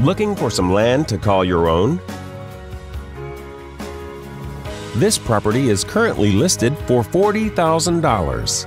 Looking for some land to call your own? This property is currently listed for $40,000.